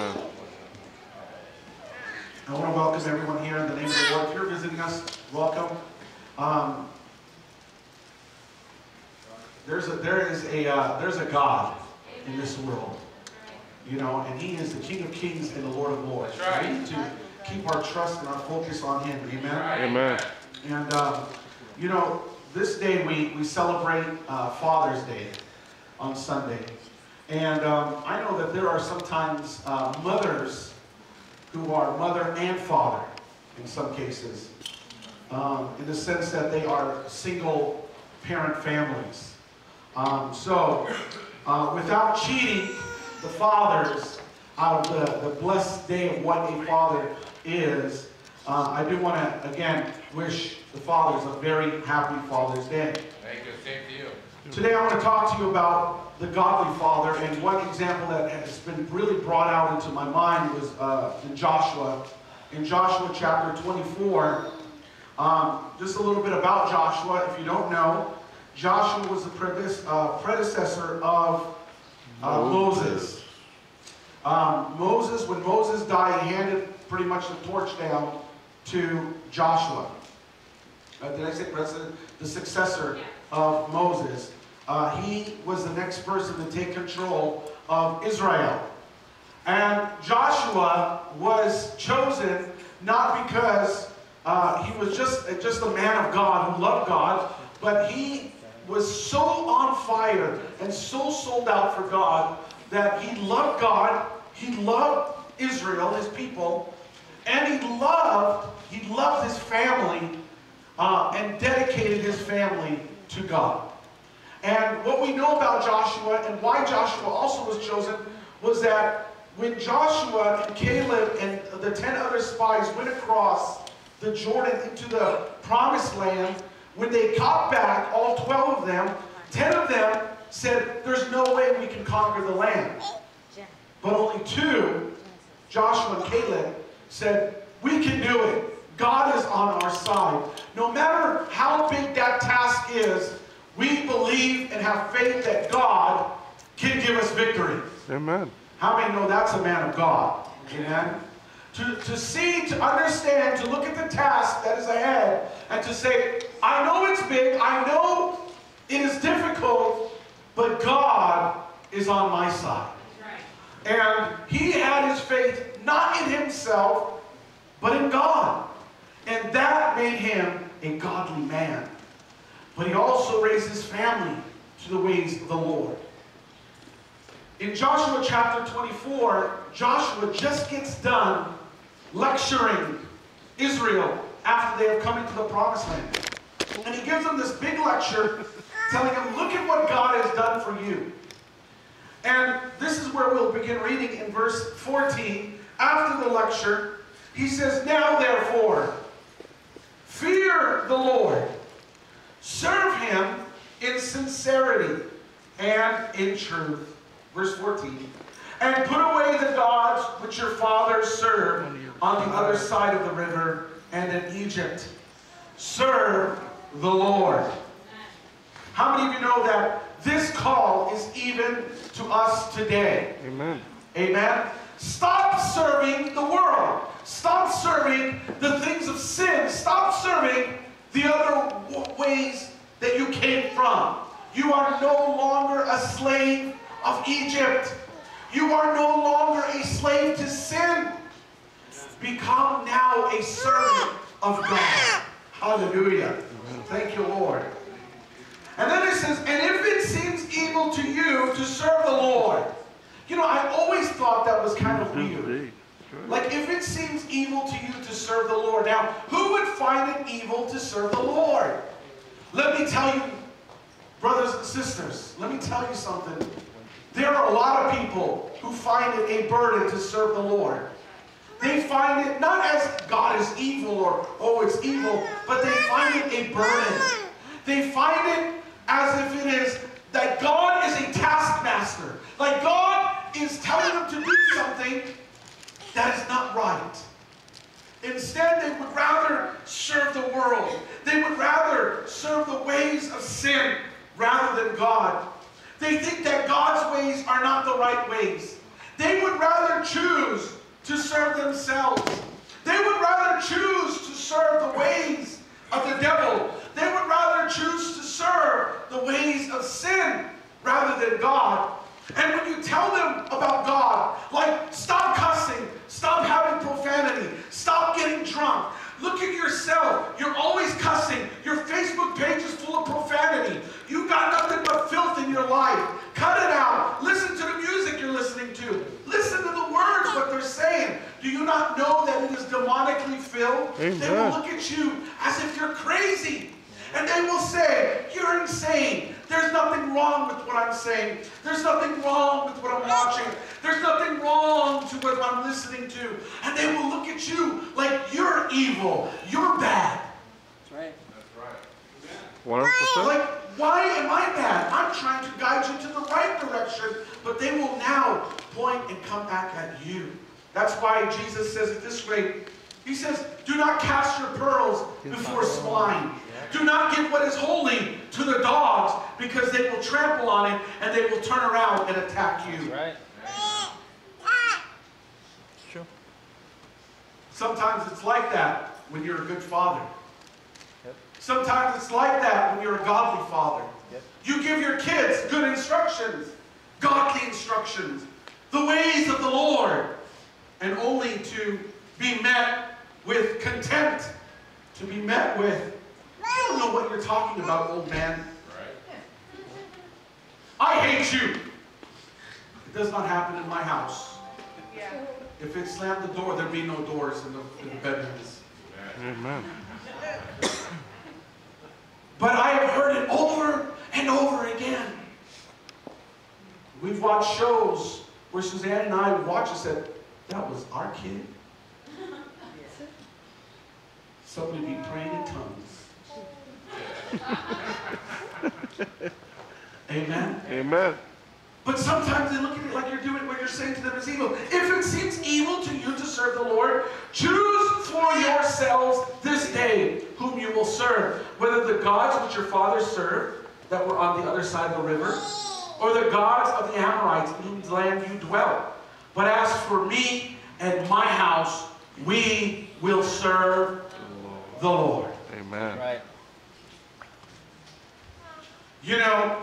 Amen. I want to welcome everyone here in the name of the Lord. If you're visiting us, welcome. Um, there's a there is a uh, there's a God in this world, you know, and He is the King of Kings and the Lord of Lords. Right. We need to keep our trust and our focus on Him. Amen. Amen. And, um, you know, this day we, we celebrate uh, Father's Day on Sunday. And um, I know that there are sometimes uh, mothers who are mother and father in some cases, um, in the sense that they are single parent families. Um, so, uh, without cheating the fathers out of the, the blessed day of what a father is, uh, I do want to, again, wish the fathers a very happy Father's Day. Thank you, same to you. Today I want to talk to you about the godly father, and one example that has been really brought out into my mind was uh, in Joshua. In Joshua chapter 24, um, just a little bit about Joshua, if you don't know, Joshua was the predes- uh, predecessor of uh, Moses. Um, Moses, when Moses died, he handed pretty much the torch down to Joshua. Uh, did I say president? The successor of Moses. Uh, he was the next person to take control of Israel. And Joshua was chosen not because uh, he was just, just a man of God who loved God, but he was so on fire and so sold out for God that he loved God, he loved Israel, his people, and he loved, he loved his family uh, and dedicated his family to God. And what we know about Joshua and why Joshua also was chosen was that when Joshua and Caleb and the 10 other spies went across the Jordan into the promised land, when they got back, all 12 of them, 10 of them said, There's no way we can conquer the land. But only two, Joshua and Caleb, said, We can do it. God is on our side. No matter how big that task is, we believe and have faith that God can give us victory. Amen. How many know that's a man of God? Amen. To, to see, to understand, to look at the task that is ahead, and to say, I know it's big, I know it is difficult, but God is on my side. And he had his faith not in himself, but in God. And that made him a godly man. But he also raised his family to the ways of the Lord. In Joshua chapter 24, Joshua just gets done lecturing Israel after they have come into the promised land. And he gives them this big lecture telling them, look at what God has done for you. And this is where we'll begin reading in verse 14. After the lecture, he says, Now therefore, fear the Lord, serve him in sincerity and in truth. Verse 14. And put away the gods which your fathers served on the other side of the river and in Egypt. Serve the Lord. How many of you know that this call is even to us today? Amen. Amen. Stop serving the world. Stop serving the things of sin. Stop serving the other ways that you came from. You are no longer a slave of Egypt. You are no longer a slave to sin. Become now a servant of God. Hallelujah. Thank you, Lord. And then it says, and if it seems evil to you to serve the Lord. You know, I always thought that was kind of weird. Like, if it seems evil to you to serve the Lord. Now, who would find it evil to serve the Lord? Let me tell you, brothers and sisters, let me tell you something. There are a lot of people who find it a burden to serve the Lord. They find it not as God is evil or, oh, it's evil, but they find it a burden. They find it as if it is that God is a taskmaster. Like God is telling them to do something that is not right. Instead, they would rather serve the world. They would rather serve the ways of sin rather than God. They think that God's ways are not the right ways. They would rather choose to serve themselves. They would rather choose to serve the ways of the devil. They would rather choose to serve the ways of sin rather than God. And when you tell them about God, like stop cussing, stop having profanity, stop getting drunk, look at yourself. You're always cussing. Your Facebook page is full of profanity. You got nothing but filth in your life. Cut it out. Listen to the music you're listening to. Listen to the words, what they're saying. Do you not know that it is demonically filled? Amen. They will look at you as if you're crazy. And they will say, You're insane. There's nothing wrong with what I'm saying. There's nothing wrong with what I'm watching. There's nothing wrong to what I'm listening to. And they will look at you like you're evil. You're bad. That's right. That's right. One hundred percent. Like, why am I bad? I'm trying to guide you to the right direction. But they will now point and come back at you. That's why Jesus says it this way. He says, Do not cast your pearls before swine. Do not give what is holy to the dogs because they will trample on it and they will turn around and attack you. That's right. Sure. Sometimes it's like that when you're a good father. Yep. Sometimes it's like that when you're a godly father. Yep. You give your kids good instructions, godly instructions, the ways of the Lord, and only to be met with contempt, to be met with, you don't know what you're talking about, old man. I hate you. It does not happen in my house. If it slammed the door, there'd be no doors in the, in the bedrooms. Amen. But I have heard it over and over again. We've watched shows where Suzanne and I would watch and said, that was our kid. Somebody be praying in tongues. Amen. Amen. But sometimes they look at it like you're doing what you're saying to them is evil. If it seems evil to you to serve the Lord, choose for yourselves this day whom you will serve, whether the gods which your fathers served that were on the other side of the river, or the gods of the Amorites in whose land you dwell. But as for me and my house, we will serve the Lord. Amen. Right. You know,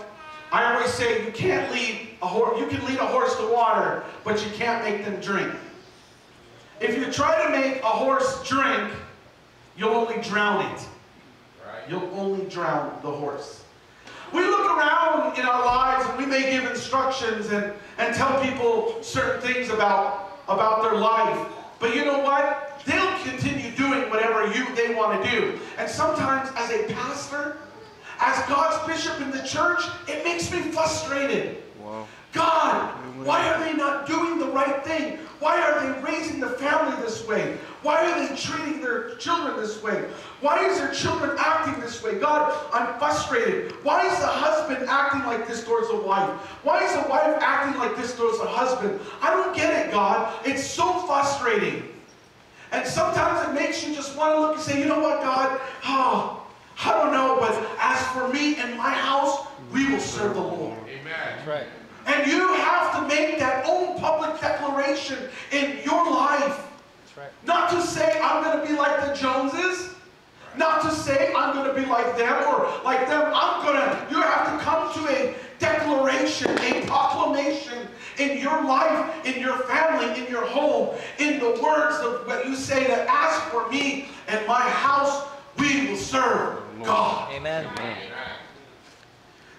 I always say you can't lead a horse. You can lead a horse to water, but you can't make them drink. If you try to make a horse drink, you'll only drown it. You'll only drown the horse. We look around in our lives and we may give instructions and, and tell people certain things about, about their life. But you know what? They'll continue doing whatever you they want to do. And sometimes as a pastor, as God's bishop in the church, it makes me frustrated. Wow. God, why are they not doing the right thing? Why are they raising the family this way? Why are they treating their children this way? Why is their children acting this way? God, I'm frustrated. Why is the husband acting like this towards the wife? Why is the wife acting like this towards the husband? I don't get it, God. It's so frustrating. And sometimes it makes you just want to look and say, you know what, God? Oh, I don't know, but as for me and my house, we will serve the Lord. Amen. That's right. And you have to make that own public declaration in your life. That's right. Not to say, I'm going to be like the Joneses. Not to say, I'm going to be like them or like them. I'm going to, you have to come to a declaration, a proclamation in your life, in your family, in your home, in the words of what you say that ask for me and my house, we will serve God. Amen.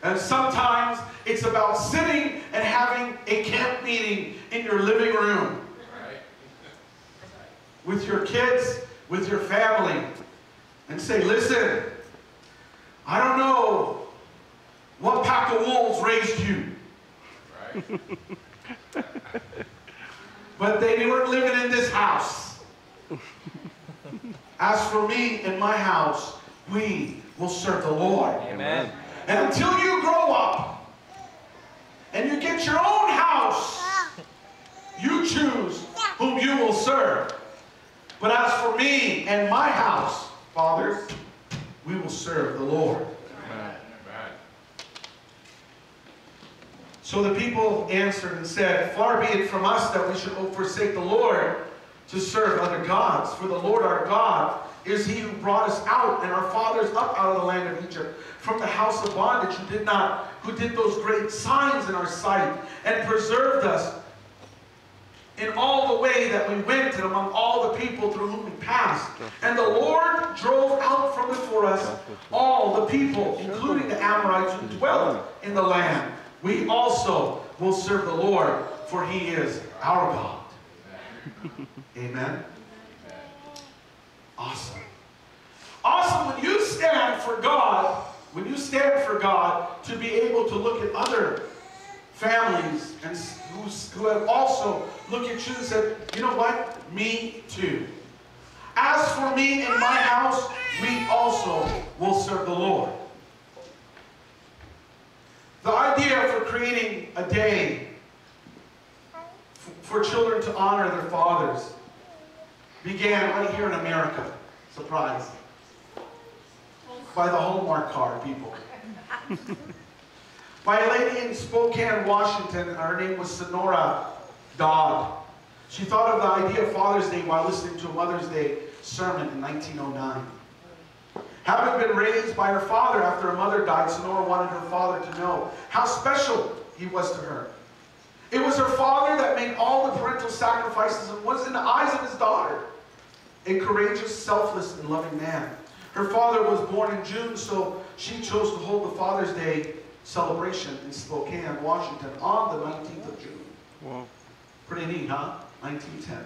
And sometimes it's about sitting and having a camp meeting in your living room with your kids, with your family, and say, listen, I don't know what pack of wolves raised you. but they weren't living in this house. As for me and my house, we will serve the Lord. Amen. And until you grow up and you get your own house, you choose whom you will serve. But as for me and my house, fathers, we will serve the Lord. So the people answered and said, Far be it from us that we should forsake the Lord to serve other gods. For the Lord our God is he who brought us out and our fathers up out of the land of Egypt from the house of bondage, who did not, who did those great signs in our sight and preserved us in all the way that we went and among all the people through whom we passed. And the Lord drove out from before us all the people, including the Amorites who dwelt in the land. We also will serve the Lord, for he is our God. Amen. Awesome. Awesome when you stand for God, when you stand for God, to be able to look at other families and who's, who have also looked at you and said, you know what? Me too. As for me and my house, we also will serve the Lord. The idea for creating a day for children to honor their fathers began right here in America. Surprise. By the Hallmark card, people. By a lady in Spokane, Washington. Her name was Sonora Dodd. She thought of the idea of Father's Day while listening to a Mother's Day sermon in 1909. Having been raised by her father after her mother died, Sonora wanted her father to know how special he was to her. It was her father that made all the parental sacrifices and was in the eyes of his daughter a courageous, selfless, and loving man. Her father was born in June, so she chose to hold the Father's Day celebration in Spokane, Washington on the 19th of June. Wow. Pretty neat, huh? 1910.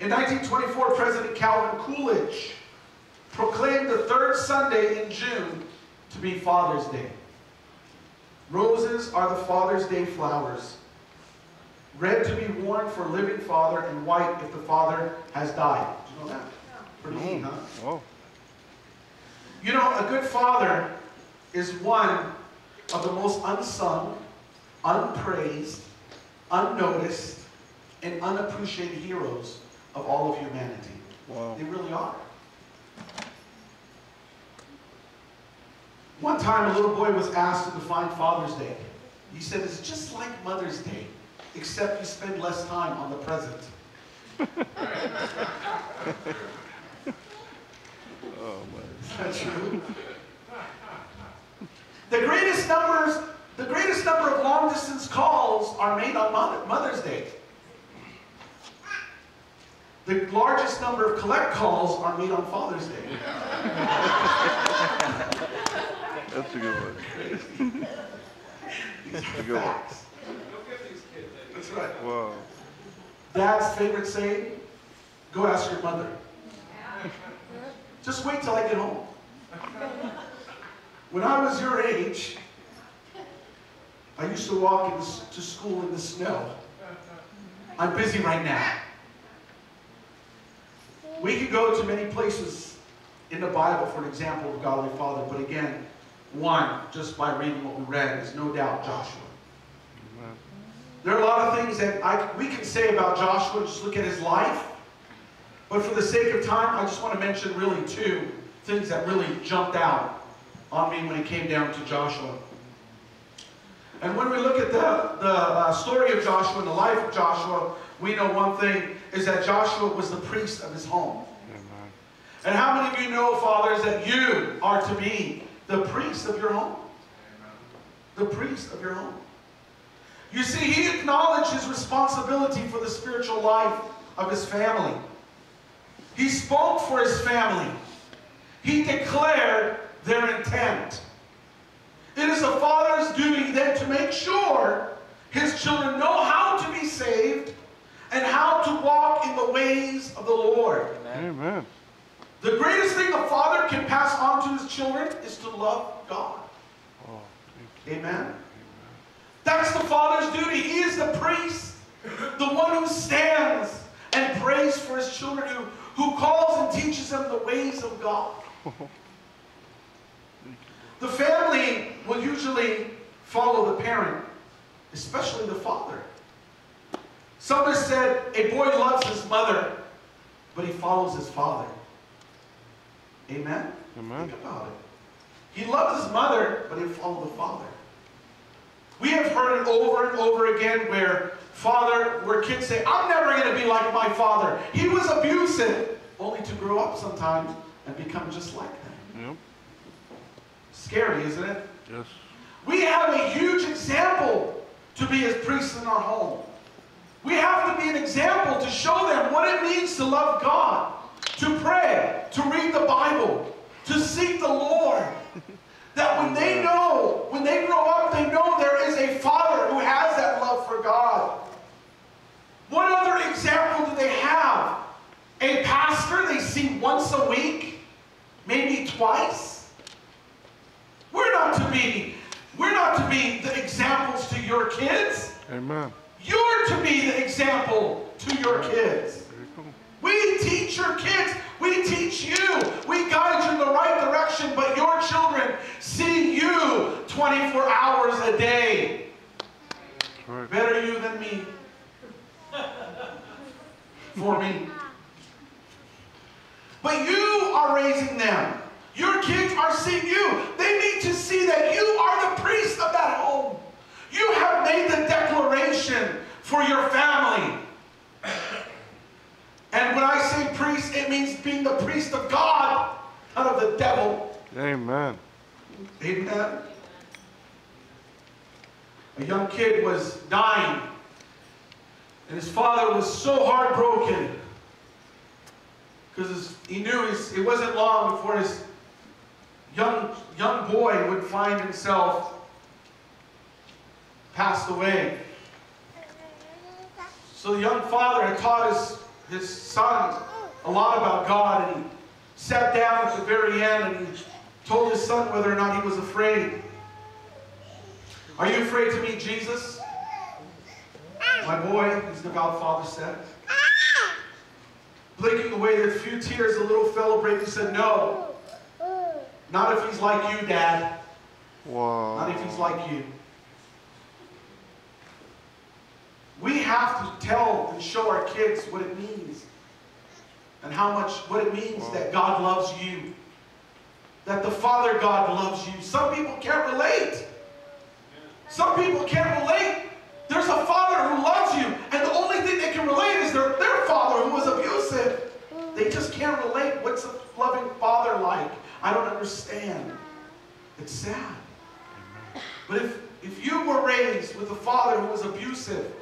In 1924, President Calvin Coolidge proclaimed the third Sunday in June to be Father's Day. Roses are the Father's Day flowers. Red to be worn for living father and white if the father has died. Did you know that? Pretty mm. neat, huh? Oh. You know, a good father is one of the most unsung, unpraised, unnoticed, and unappreciated heroes of all of humanity. Wow. They really are. One time, a little boy was asked to define Father's Day. He said, It's just like Mother's Day, except you spend less time on the present. Oh. Is that true? The greatest numbers, the greatest number of long distance calls are made on Mother- Mother's Day. The largest number of collect calls are made on Father's Day. That's a good one. Are a good one. That's right. Wow. Dad's favorite saying, go ask your mother. Just wait till I get home. When I was your age, I used to walk the, to school in the snow. I'm busy right now. We could go to many places in the Bible for an example of a godly father, but again, one, just by reading what we read, is no doubt Joshua. Amen. There are a lot of things that I, we can say about Joshua, just look at his life. But for the sake of time, I just want to mention really two things that really jumped out on me when it came down to Joshua. And when we look at the, the uh, story of Joshua and the life of Joshua, we know one thing is that Joshua was the priest of his home. Amen. And how many of you know, fathers, that you are to be the priest of your home? The priest of your home. You see, he acknowledged his responsibility for the spiritual life of his family. He spoke for his family. He declared their intent. It is a father's duty then to make sure his children know how to be saved and how to walk in the ways of the Lord. Amen. Amen. The greatest thing a father can pass on to his children is to love God. Oh, thank Amen. That's the father's duty. He is the priest, the one who stands and prays for his children, who, who calls and teaches them the ways of God. The family will usually follow the parent, especially the father. Somebody said a boy loves his mother, but he follows his father. Amen? Amen. Think about it. He loves his mother, but he followed the father. We have heard it over and over again where father, where kids say, I'm never going to be like my father. He was abusive. Only to grow up sometimes and become just like them. Yep. Scary, isn't it? Yes. We have a huge example to be as priests in our home. We have to be an example to show them what it means to love God, to pray, to read the Bible, to seek the Lord. That when they know, when they grow up, they know there is a Father who has that love for God. What other example do they have? A pastor they see once a week, maybe twice. We're not to be, we're not to be the examples to your kids. Amen. You're to be the example to your kids. There you go. We teach your kids. We teach you. We guide you in the right direction, but your children see you 24 hours a day. Right. Better you than me. For me. But you are raising them. Your kids are seeing you. They need to see that you are the priest of that home. You have made the declaration for your family. And when I say priest, it means being the priest of God, not of the devil. Amen. Amen. A young kid was dying, and his father was so heartbroken because he knew his, it wasn't long before his young young boy would find himself passed away. So the young father had taught his, his son a lot about God, and he sat down at the very end and he told his son whether or not he was afraid. Are you afraid to meet Jesus? My boy, as the godfather said. Blinking away the few tears the little fellow bravely said, No. Not if he's like you, Dad. Wow. Not if he's like you. We have to tell and show our kids what it means. And how much, what it means that God loves you. That the Father God loves you. Some people can't relate. Some people can't relate. There's a father who loves you, and the only thing they can relate is their, their father who was abusive. They just can't relate. What's a loving father like? I don't understand. It's sad. But if, if you were raised with a father who was abusive,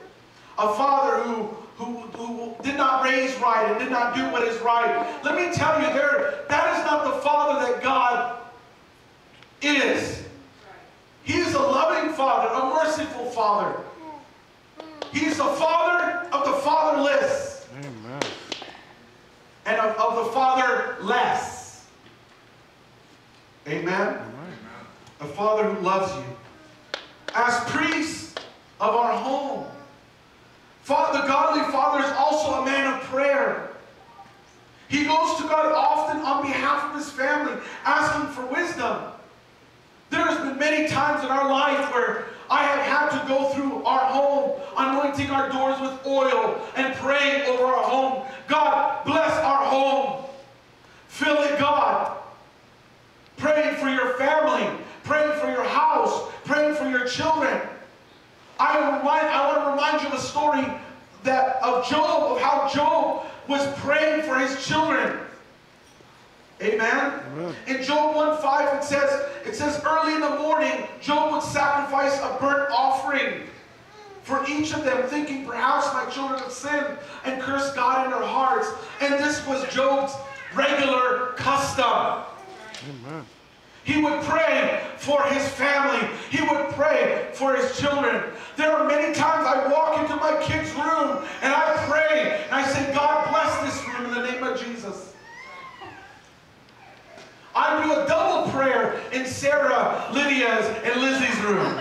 a father who, who, who did not raise right and did not do what is right, let me tell you, there, that is not the father that God is. He is a loving father, a merciful father. He is the father of the fatherless Amen. and of, of the fatherless. Amen? Amen. A father who loves you. As priests of our home. The godly father is also a man of prayer. He goes to God often on behalf of his family, asking for wisdom. There has been many times in our life where I have had to go through our home, anointing our doors with oil and praying over our home. God, bless our home. Fill it, God. Praying for your family, praying for your house, praying for your children. I, remind, I want to remind you of a story that of Job, of how Job was praying for his children. Amen. Amen. In Job 1:5 it says, it says early in the morning, Job would sacrifice a burnt offering for each of them, thinking perhaps my children have sinned and cursed God in their hearts. And this was Job's regular custom. Amen. He would pray for his family. He would pray for his children. There are many times I walk into my kid's room and I pray and I say, God bless this room in the name of Jesus. I do a double prayer in Sarah, Lydia's, and Lizzie's room.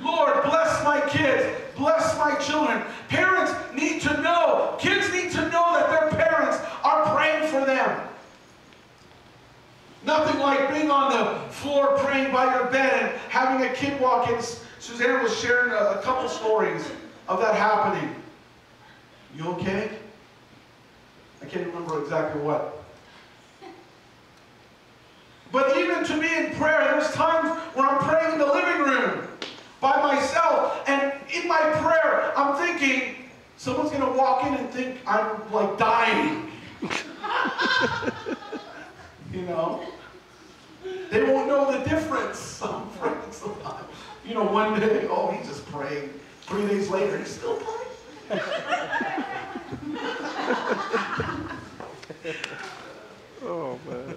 Lord, bless my kids. Bless my children. Parents need to know, kids need to know that their parents are praying for them. Nothing like being on the floor praying by your bed and having a kid walk in. Suzanne was sharing a, a couple stories of that happening. You okay? I can't remember exactly what. But even to me in prayer, there's times where I'm praying in the living room by myself, and in my prayer, I'm thinking, someone's gonna walk in and think I'm like dying. you know? They won't know the difference. I'm praying sometimes. You know, one day, oh, he's just praying. Three days later, he's still praying. Oh man.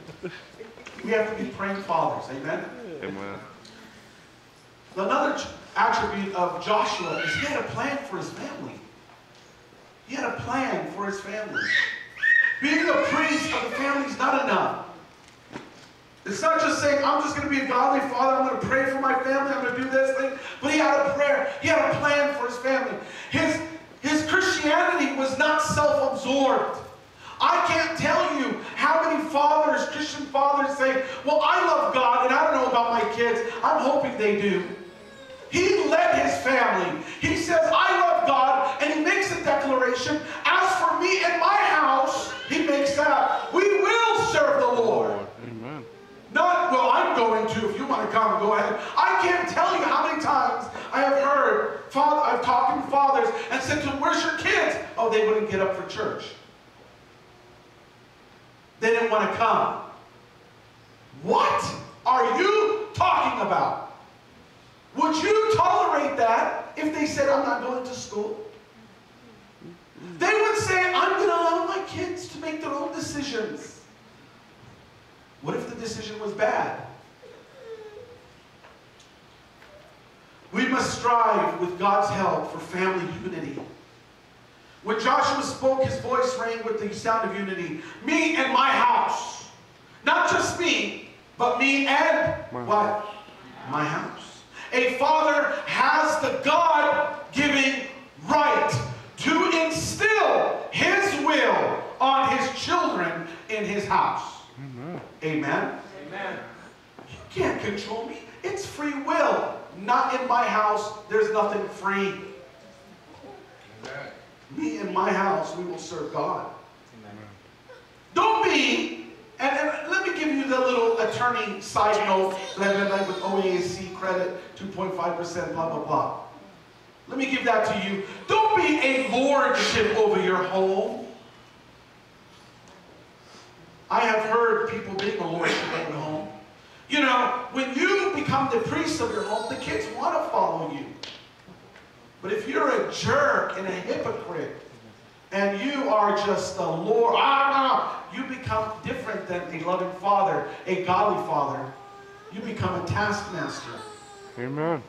We have to be praying fathers, amen? Amen. Another attribute of Joshua is he had a plan for his family. He had a plan for his family. Being a priest of the family is not enough. It's not just saying, I'm just going to be a godly father, I'm going to pray for my family, I'm going to do this thing. But he had a prayer, he had a plan for his family. His, his Christianity was not self absorbed. I can't tell you how many fathers, Christian fathers, say, Well, I love God and I don't know about my kids. I'm hoping they do. He led his family. He says, I love God, and he makes a declaration. As for me and my house, he makes that. We will serve the Lord. Amen. Not, well, I'm going to. If you want to come, go ahead. I can't tell you how many times I have heard, father, I've talked to fathers and said to them, where's your kids? Oh, they wouldn't get up for church. They didn't want to come. What are you talking about? Would you tolerate that if they said, I'm not going to school? They would say, I'm going to allow my kids to make their own decisions. What if the decision was bad? We must strive with God's help for family unity. When Joshua spoke, his voice rang with the sound of unity. Me and my house. Not just me, but me and My what? My house. A father has the God-giving right to instill his will on his children in his house. Amen. Amen? Amen. You can't control me. It's free will. Not in my house. There's nothing free. Me and my house, we will serve God. Amen. Don't be, and, and let me give you the little attorney side note that I've been like with OAC credit, 2.5%, blah, blah, blah. Let me give that to you. Don't be a lordship over your home. I have heard people being a lordship over the home. You know, when you become the priest of your home, the kids want to follow you. But if you're a jerk and a hypocrite, and you are just a Lord, ah, you become different than a loving father, a godly father. You become a taskmaster. Amen.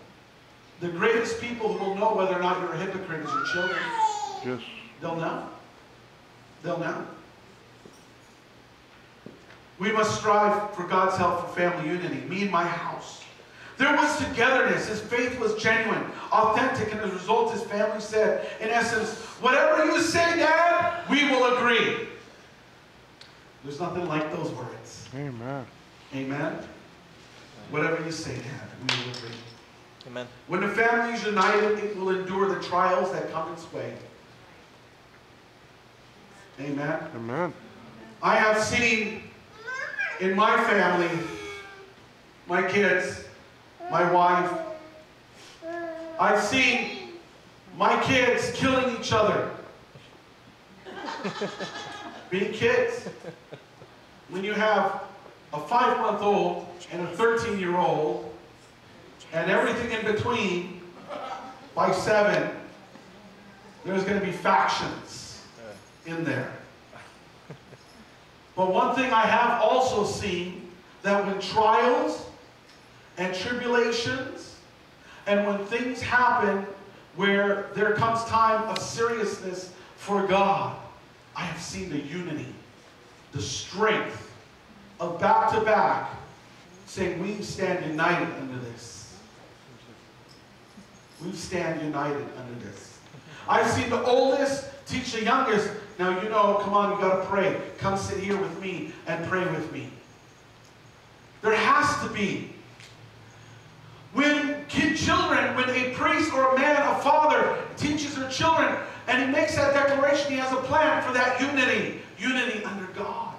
The greatest people who will know whether or not you're a hypocrite is your children. Yes. They'll know. They'll know. We must strive for God's help for family unity. Me and my house. There was togetherness. His faith was genuine, authentic, and as a result, his family said, in essence, whatever you say, Dad, we will agree. There's nothing like those words. Amen. Amen? Whatever you say, Dad, we will agree. Amen. When the family is united, it will endure the trials that come its way. Amen? Amen. I have seen in my family, my kids, my wife, I've seen my kids killing each other. Being kids. When you have a five month old and a 13 year old and everything in between, by seven, there's going to be factions in there. But one thing I have also seen that when trials and tribulations and when things happen where there comes time of seriousness for God, I have seen the unity, the strength of back to back saying we stand united under this. We stand united under this. I've seen the oldest teach the youngest. Now you know, come on, you got to pray. Come sit here with me and pray with me. There has to be. When kid children, when a priest or a man, a father teaches their children and he makes that declaration, he has a plan for that unity. Unity under God.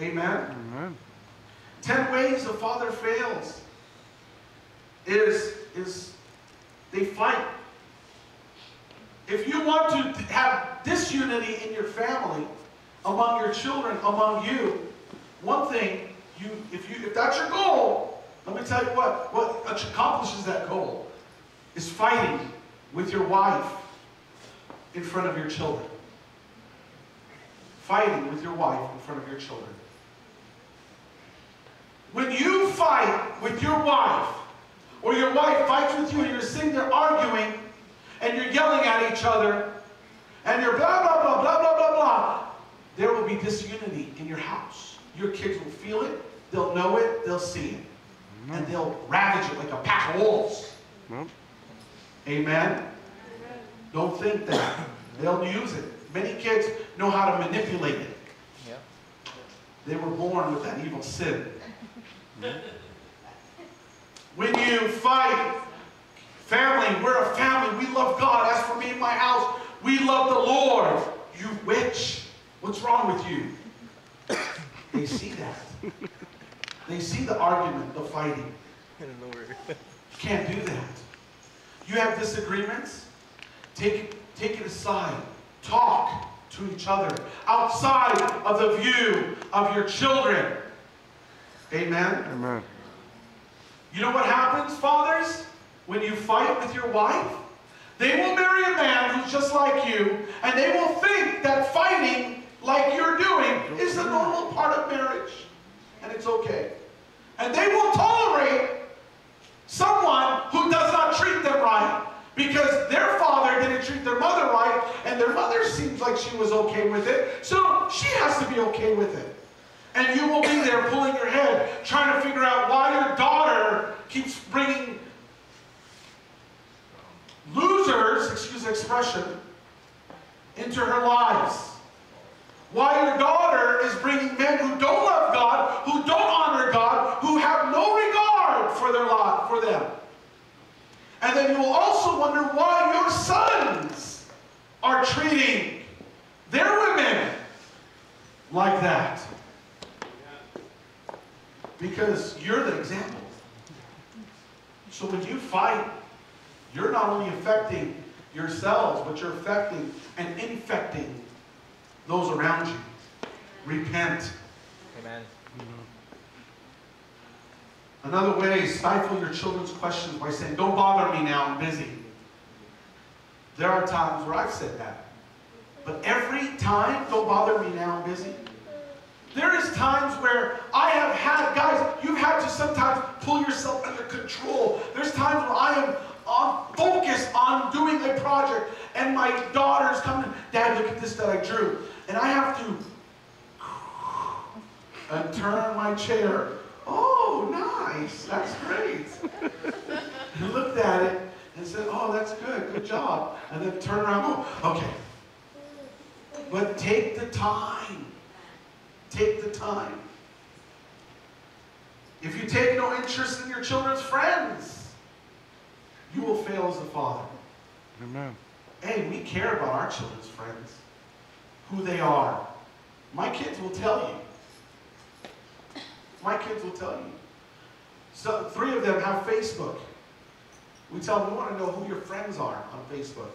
Amen. Amen. Ten ways a father fails is, is they fight. If you want to have disunity in your family, among your children, among you, one thing, you, if, you, if that's your goal, let me tell you what, what accomplishes that goal is fighting with your wife in front of your children. Fighting with your wife in front of your children. When you fight with your wife, or your wife fights with you and you're sitting there arguing, and you're yelling at each other, and you're blah, blah, blah, blah, blah, blah, blah, there will be disunity in your house. Your kids will feel it, they'll know it, they'll see it. And they'll ravage it like a pack of wolves. Amen? Don't think that. They'll use it. Many kids know how to manipulate it. Yep. They were born with that evil sin. When you fight, family, we're a family. We love God. As for me and my house, we love the Lord. You witch, what's wrong with you? They see that. They see the argument, the fighting. You can't do that. You have disagreements? Take, take it aside. Talk to each other outside of the view of your children. Amen. Amen. You know what happens, fathers, when you fight with your wife? They will marry a man who's just like you, and they will think that fighting like you're doing is the normal part of marriage. And it's okay. And they will tolerate someone who does not treat them right because their father didn't treat their mother right, and their mother seems like she was okay with it, so she has to be okay with it. And you will be there pulling your head, trying to figure out why your daughter keeps bringing losers, excuse the expression, into her lives. Why your daughter is bringing men who don't love God, who don't honor God, who have no regard for their lot, for them. And then you will also wonder why your sons are treating their women like that. Because you're the example. So when you fight, you're not only affecting yourselves, but you're affecting and infecting those around you. Repent. Amen. Another way is stifle your children's questions by saying, Don't bother me now, I'm busy. There are times where I've said that. But every time, don't bother me now, I'm busy. There is times where I have had, guys, you've had to sometimes pull yourself under control. There's times where I am uh, on focus on doing a project and my daughter's coming, Dad, look at this that I drew. And I have to and turn my chair. Oh, nice. That's great. and looked at it and said, Oh, that's good. Good job. And then turn around. Oh, okay. But take the time. Take the time. If you take no interest in your children's friends, you will fail as a father. Amen. Hey, we care about our children's friends, who they are. My kids will tell you. My kids will tell you. So three of them have Facebook. We tell them we want to know who your friends are on Facebook.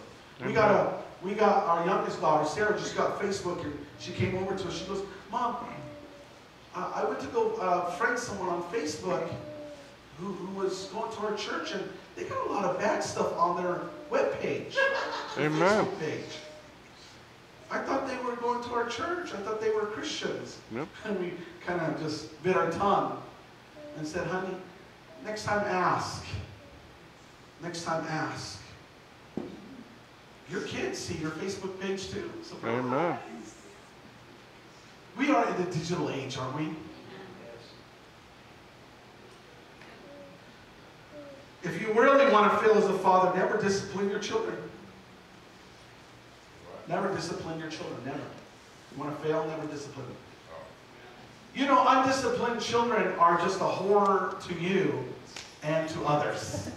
We got a we got our youngest daughter, Sarah, just got Facebook and she came over to us. She goes, Mom, uh, I went to go uh, friend someone on Facebook who, who was going to our church and they got a lot of bad stuff on their webpage. their Amen. Facebook page. I thought they were going to our church. I thought they were Christians. Yep. And we kind of just bit our tongue and said, honey, next time ask. Next time ask. Your kids see your Facebook page too. Surprise. Amen. We are in the digital age, aren't we? If you really want to fail as a father, never discipline your children. Never discipline your children, never. You want to fail, never discipline them. Oh. You know, undisciplined children are just a horror to you and to others.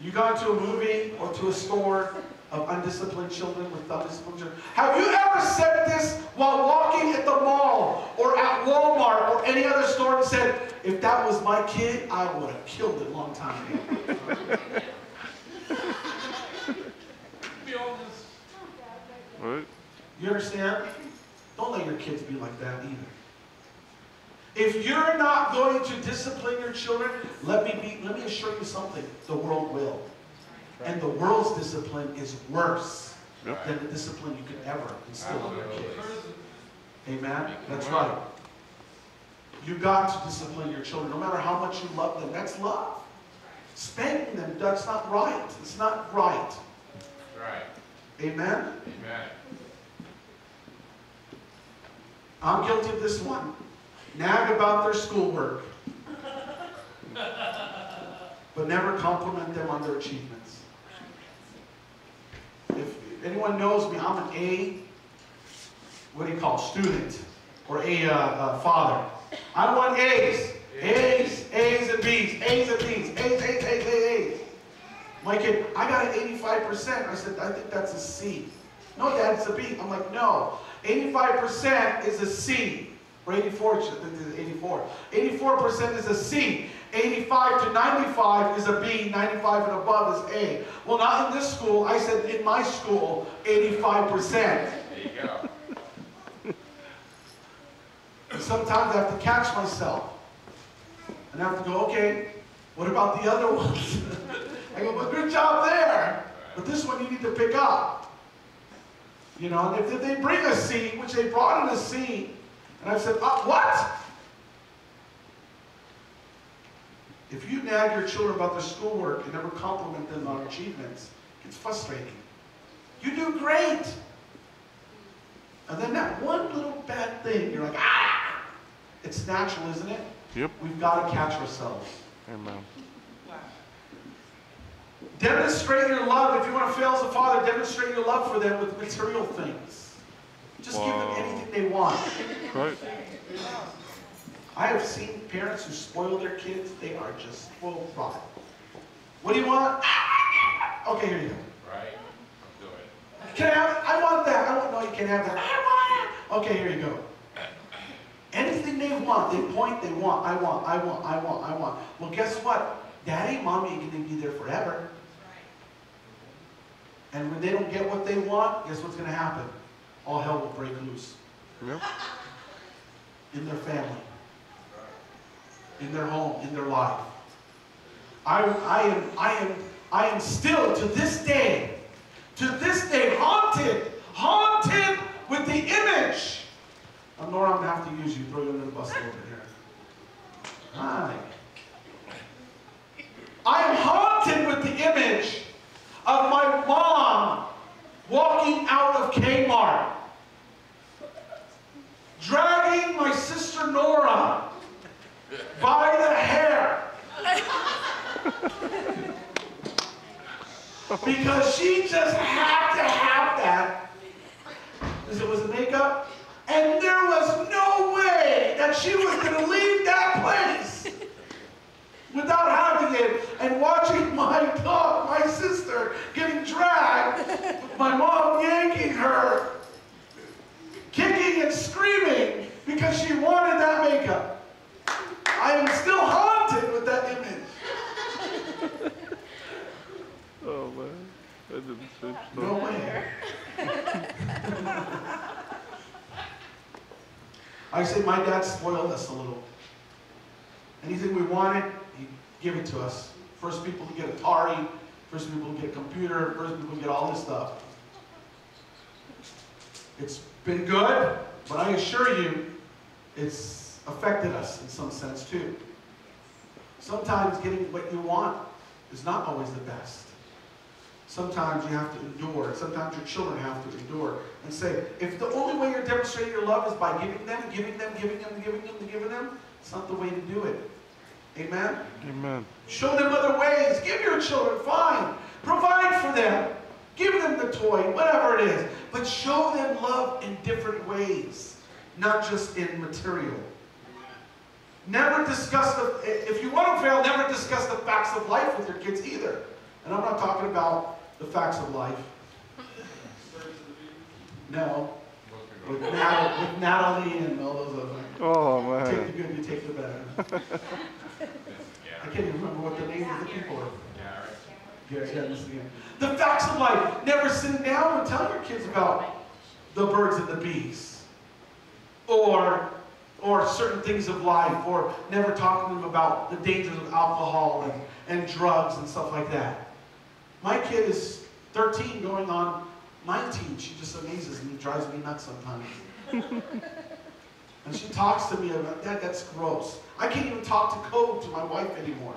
You go into a movie or to a store, of undisciplined children with undisciplined children. Have you ever said this while walking at the mall or at Walmart or any other store and said, if that was my kid, I would have killed it a long time ago? Right? You understand? Don't let your kids be like that either. If you're not going to discipline your children, let me be, let me assure you something. The world will. And the world's discipline is worse Yep. than the discipline you could ever instill in your kids. Amen? That's right. You got to discipline your children, no matter how much you love them. That's love. Spanking them, that's not right. It's not right. Right. Amen? Amen. I'm guilty of this one. Nag about their schoolwork. but never compliment them on their achievements. If anyone knows me, I'm an A, what do you call, student, or A uh, uh, father. I want A's. A's, A's and B's, A's and B's, A's, A's, A's, A's, A's. My kid, I got an 85%. I said, I think that's a C. No, Dad, it's a B. I'm like, no. 85% is a C. Or 84, I think it's 84. 84% is a C. 85 to 95 is a B. 95 and above is A. Well, not in this school. I said in my school, 85%. There you go. Sometimes I have to catch myself. And I have to go, okay, what about the other ones? I go, well, good job there. But this one you need to pick up. You know, and if, if they bring a C, which they brought in a C, and I said, uh, what? If you nag your children about their schoolwork and never compliment them on achievements, it's frustrating. You do great. And then that one little bad thing, you're like, ah! It's natural, isn't it? Yep. We've got to catch ourselves. Amen. Demonstrate your love. If you want to fail as a father, demonstrate your love for them with material things. Just give them anything they want. Right? I have seen parents who spoil their kids. They are just spoiled rotten. What do you want? Okay, here you go. Right? Do it. Can I have it? I want that. I want, no, you can't have that. I want it. Okay, here you go. Anything they want, they point, they want, I want, I want, I want, I want. Well, guess what? Daddy, mommy ain't gonna be there forever. And when they don't get what they want, guess what's gonna happen? All hell will break loose Yep. in their family, in their home, in their life. I, I am, I am, I am still to this day, to this day, haunted, haunted with the image. Uh, Nora, I'm gonna have to use you, throw you under the bus a little bit here. Hi. I am haunted with the image of my mom walking out of Kmart, dragging my sister Nora by the hair. because she just had to have that. Because it was a makeup. And there was no way that she was going to leave that place without having it and watching my dog, my sister, my mom yanking her, kicking and screaming because she wanted that makeup. I am still haunted with that image. Oh man. I didn't say so. No way. I say my dad spoiled us a little. Anything we wanted, he'd give it to us. First people to get Atari, first people get computer, first people get all this stuff. It's been good, but I assure you, it's affected us in some sense too. Sometimes getting what you want is not always the best. Sometimes you have to endure. Sometimes your children have to endure. And say, if the only way you're demonstrating your love is by giving them, giving them, giving them, giving them, giving them, it's not the way to do it. Amen? Amen. Show them other ways. Give your children, fine. Provide for them. Give them the toy, whatever it is. But show them love in different ways, not just in material. Never discuss the, if you want to fail, never discuss the facts of life with your kids either. And I'm not talking about the facts of life. No, with Natalie, with Natalie and all those other. Oh, man. Take the good, you take the bad. I can't even remember what the names of the people are. yeah, right. Gary, yeah, this again. The facts of life. Never sit down and tell your kids about the birds and the bees. Or, or certain things of life. Or never talking to them about the dangers of alcohol and, and drugs and stuff like that. My kid is 13 going on 19. She just amazes me, drives me nuts sometimes. and she talks to me about that. That's gross. I can't even talk to code to my wife anymore.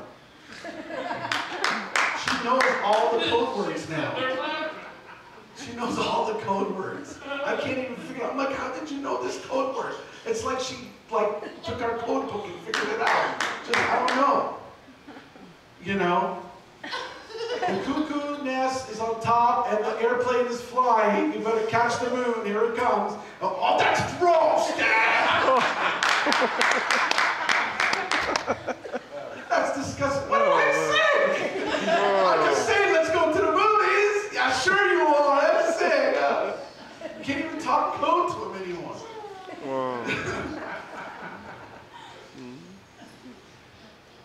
She knows all the code words now. She knows all the code words. I can't even figure out. I'm like, how did you know this code word? It's like she like took our code book and figured it out. Just I don't know. You know? The cuckoo nest is on top and the airplane is flying. You better catch the moon. Here it comes. Oh, oh, that's gross, that's disgusting. What am I saying? I'm just saying, let's go to the movies. Yeah, sure you will. I'm saying. Uh, you can't even talk code to him anymore.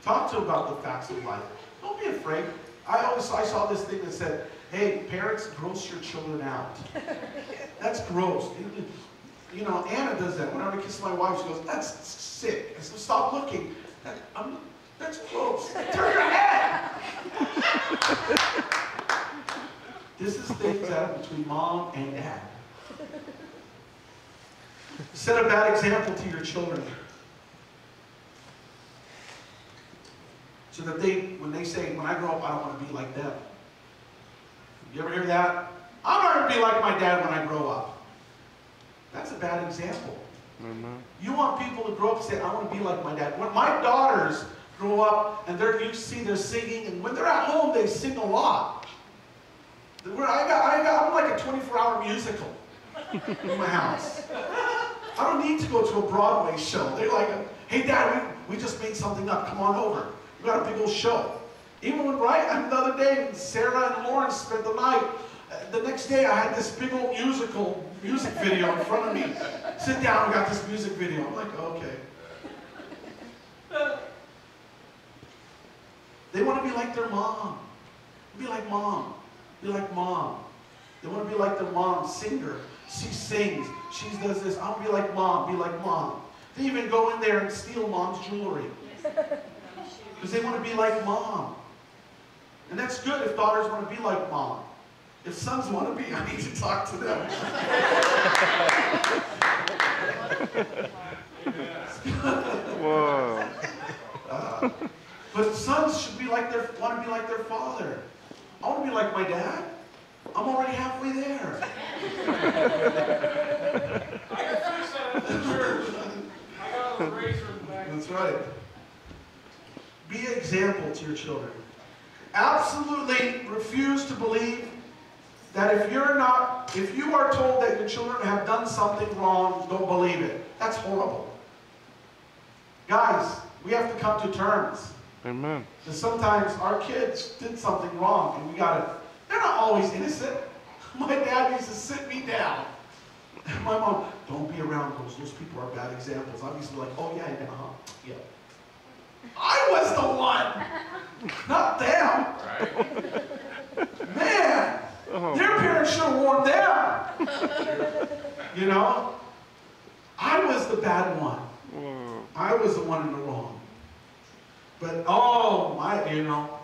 Talk to him about the facts of life. Don't be afraid. I I saw this thing that said, "Hey, parents, gross your children out." That's gross. You know, Anna does that. Whenever I kiss my wife, she goes, "That's sick." I said, "Stop looking." That, that's gross. Turn your head. this is things that are between mom and dad. Set a bad example to your children. So that they, when they say, when I grow up, I don't want to be like them. You ever hear that? I'm not going to be like my dad when I grow up. That's a bad example. Amen. You want people to grow up and say, I want to be like my dad. When my daughters grow up and they're, you see they're singing, and when they're at home, they sing a lot. Where I got, I got, I'm like a 24-hour musical in my house. I don't need to go to a Broadway show. They're like, hey, Dad, we, we just made something up. Come on over. We got a big old show. Even when, right, and the other day, Sarah and Lawrence spent the night. Uh, the next day, I had this big old musical music video in front of me. Sit down, we got this music video. I'm like, okay. They want to be like their mom. Be like mom. Be like mom. They want to be like their mom, singer. She sings. She does this. I want to be like mom. Be like mom. They even go in there and steal mom's jewelry. Because they want to be like mom. And that's good if daughters want to be like mom. If sons want to be, I need to talk to them. Wow. Uh, but sons should be like their want to be like their father. I want to be like my dad. I'm already halfway there. I got fixed that at the church. I got a razor in the back. That's right. Be an example to your children. Absolutely refuse to believe that if you're not, if you are told that your children have done something wrong, don't believe it. That's horrible. Guys, we have to come to terms. Amen. Because sometimes our kids did something wrong and we gotta, they're not always innocent. My dad used to sit me down. And my mom, don't be around those. Those people are bad examples. I'm used to be like, oh yeah, yeah, uh-huh, yeah. I was the one, not them. Right? Man, Oh, their parents should have warned them. You know? I was the bad one. I was the one in the wrong. But oh my, you know,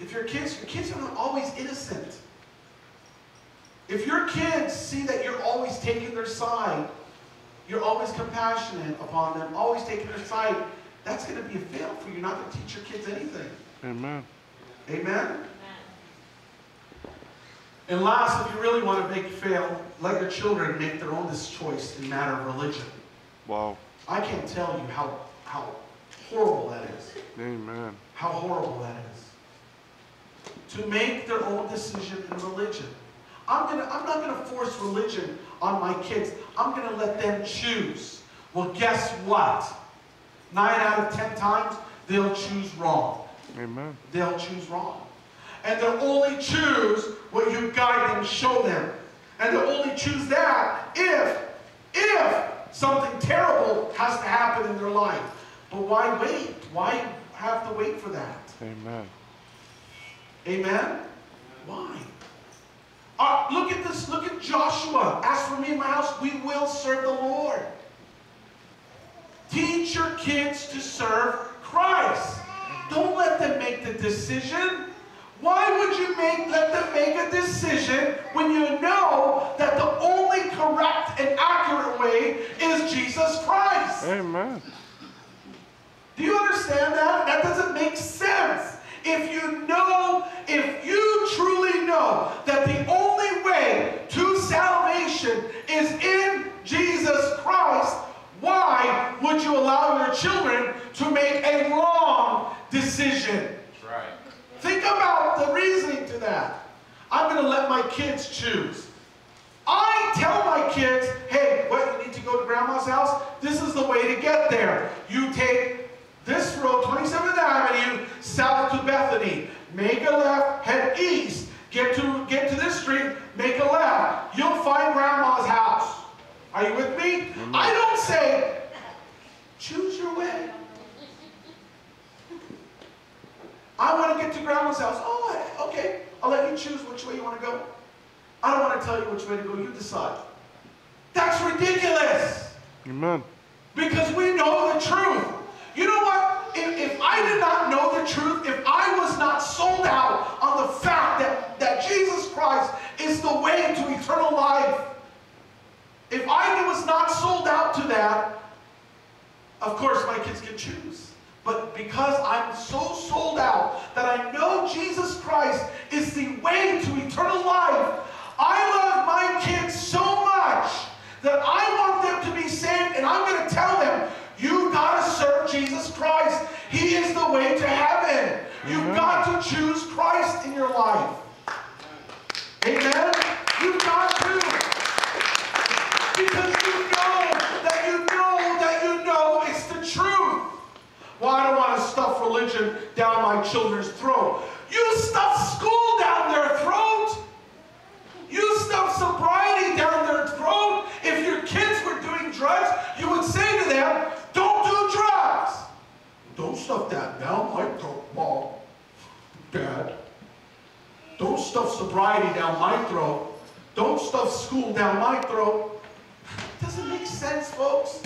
if your kids, your kids are not always innocent. If your kids see that you're always taking their side, you're always compassionate upon them, always taking their side, that's going to be a fail for you not to teach your kids anything. Amen. Amen? And last, if you really want to make fail, let your children make their own this choice in matter of religion. Wow. I can't tell you how, how horrible that is. Amen. How horrible that is. To make their own decision in religion. I'm, gonna, I'm not going to force religion on my kids. I'm going to let them choose. Well, guess what? Nine out of ten times, they'll choose wrong. Amen. They'll choose wrong. And they'll only choose what you guide them, show them. And they'll only choose that if, if something terrible has to happen in their life. But why wait? Why have to wait for that? Amen. Amen? Why? Uh, look at this. Look at Joshua. As for me and my house, we will serve the Lord. Teach your kids to serve Christ. Don't let them make the decision. Why would you make let them make a decision when you know that the only correct and accurate way is Jesus Christ? Amen. Do you understand that? That doesn't make sense. If you know, if you truly know that the only way to salvation is in Jesus Christ, why would you allow your children to make a wrong decision? That's right. Think about the reasoning to that. I'm going to let my kids choose. I tell my kids, hey, what, you need to go to grandma's house? This is the way to get there. You take this road, 27th Avenue, south to Bethany. Make a left, head east. Get to, get to this street, make a left. You'll find grandma's house. Are you with me? Mm-hmm. I don't say, choose your way. I want to get to grandma's house. Oh, okay. I'll let you choose which way you want to go. I don't want to tell you which way to go. You decide. That's ridiculous. Amen. Because we know the truth. You know what? If, if I did not know the truth, if I was not sold out on the fact that, that Jesus Christ is the way to eternal life, if I was not sold out to that, of course my kids can choose. But because I'm so sold out that I know Jesus Christ is the way to eternal life, I love my kids so much that I want them to be saved and I'm going to tell them, you got to serve Jesus Christ. He is the way to heaven. You've got to choose Christ in your life. Amen? You've got to. Because you know that you know that you know it's the truth. Well, I don't want to stuff religion down my children's throat. You stuff school down their throat. You stuff sobriety down their throat. If your kids were doing drugs, you would say to them, don't do drugs. Don't stuff that down my throat, Mom. Dad. Don't stuff sobriety down my throat. Don't stuff school down my throat. Doesn't make sense, folks.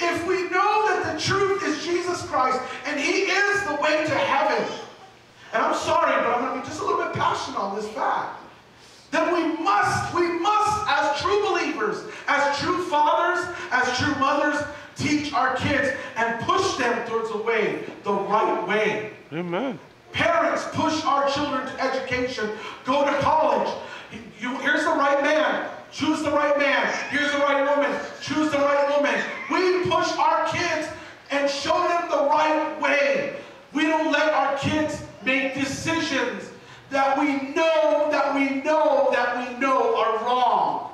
If we know that the truth Jesus Christ and He is the way to heaven, and I'm sorry, but I'm going to be just a little bit passionate on this fact, That we must, we must, as true believers, as true fathers, as true mothers, teach our kids and push them towards the way, the right way. Amen. Parents push our children to education. Go to college. You, here's the right man. Choose the right man. Here's the right woman. Choose the right woman. We push our kids and show them the right way. We don't let our kids make decisions that we know, that we know, that we know are wrong.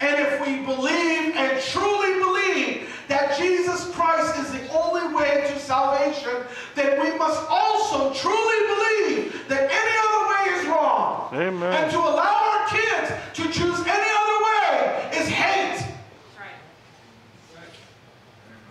And if we believe and truly believe that Jesus Christ is the only way to salvation, then we must also truly believe that any other way is wrong. Amen. And to allow our kids to choose any other way is hate.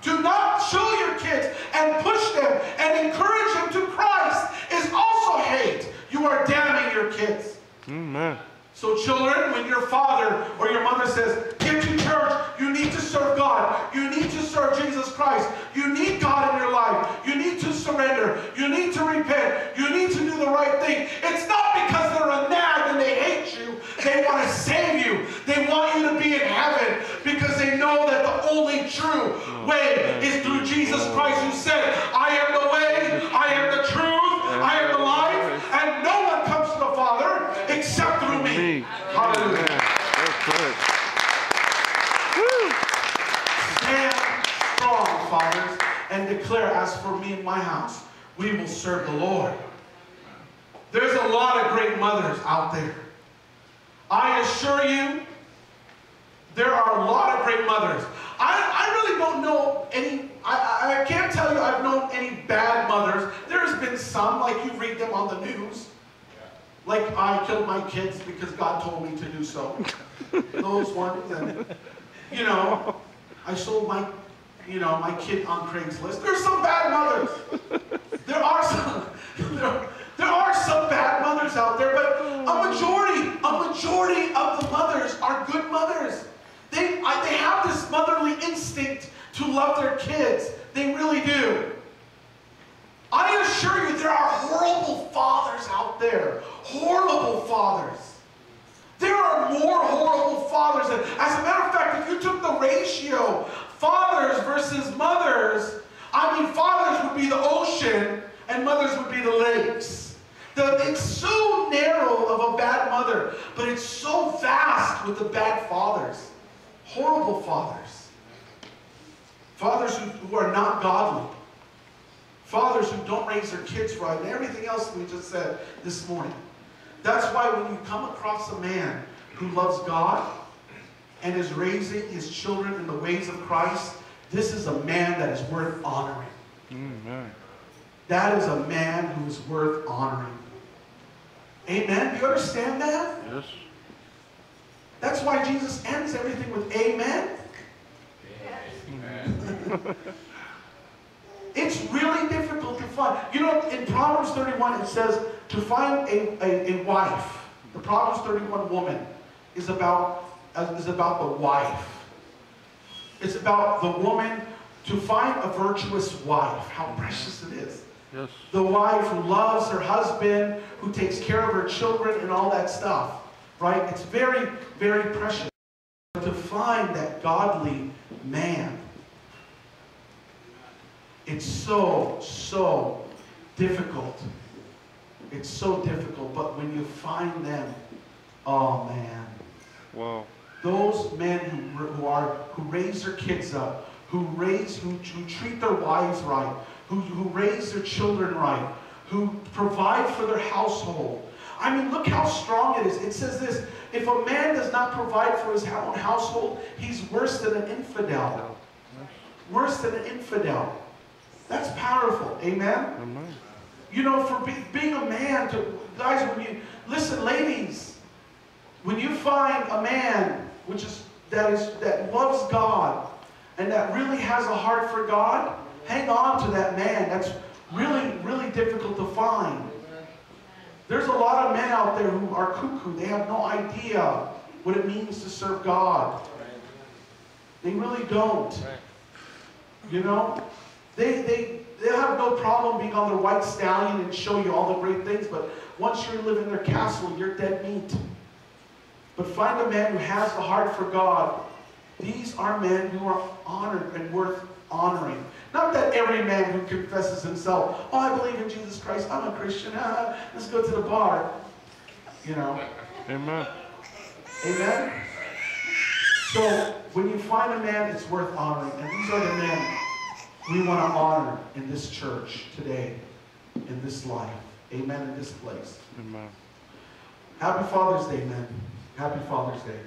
To not show your kids and push them and encourage them to Christ is also hate. You are damning your kids. Amen. So, children, when your father or your mother says, Get to church, you need to serve God. You need to serve Jesus Christ. You need God in your life. You need to surrender. You need to repent. You need to do the right thing. It's not because they're a nag and they hate you. They want to save you. They want you to be in heaven way is through Jesus Christ who said, I am the way, I am the truth, I am the life, and no one comes to the Father except through me. Hallelujah. Amen. That's right. Stand strong, fathers, and declare, as for me and my house, we will serve the Lord. There's a lot of great mothers out there. I assure you, there are a lot of great mothers. I, I really don't know any, I, I, can't tell you I've known any bad mothers. There's been some, like you read them on the news. Like I killed my kids because God told me to do so. Those ones, and you know, I sold my, you know, my kid on Craigslist. There's some bad mothers. There are some. There, there are some bad mothers out there, but a majority, a majority of the mothers are good mothers. They, I, they have this motherly instinct to love their kids. They really do. I assure you, there are horrible fathers out there. Horrible fathers. There are more horrible fathers. than- As a matter of fact, if you took the ratio, fathers versus mothers, I mean, fathers would be the ocean and mothers would be the lakes. The, it's so narrow of a bad mother, but it's so vast with the bad fathers. Horrible fathers. Fathers who, who are not godly. Fathers who don't raise their kids right, and everything else we just said this morning. That's why when you come across a man who loves God and is raising his children in the ways of Christ, this is a man that is worth honoring. Amen. That is a man who is worth honoring. Amen? Do you understand that? Yes. That's why Jesus ends everything with amen. It's really difficult to find. You know, in Proverbs 31, it says to find a, a, a wife. The Proverbs 31 woman is about, uh, is about the wife. It's about the woman to find a virtuous wife. How precious it is. Yes. The wife who loves her husband, who takes care of her children, and all that stuff. Right? It's very, very precious. But To find that godly man it's so, so difficult. It's so difficult, but when you find them, oh man, Wow. those men who, who are who raise their kids up, who raise, who, who treat their wives right, who, who raise their children right, who provide for their household. I mean, look how strong it is. It says this: if a man does not provide for his own household, he's worse than an infidel. Worse than an infidel. That's powerful. Amen. Amen. You know, for be, being a man, to guys, when you listen, ladies, when you find a man which is that is that loves God and that really has a heart for God, hang on to that man. That's really, really difficult to find. There's a lot of men out there who are cuckoo. They have no idea what it means to serve God. They really don't. You know, they they they have no problem being on their white stallion and show you all the great things, but once you live in their castle, you're dead meat. But find a man who has the heart for God. These are men who are honored and worth honoring. Not that every man who confesses himself, oh, I believe in Jesus Christ, I'm a Christian, ah, let's go to the bar. You know. Amen. Amen? So, when you find a man, it's worth honoring. And these are the men we want to honor in this church today, in this life. Amen, in this place. Amen. Happy Father's Day, men. Happy Father's Day.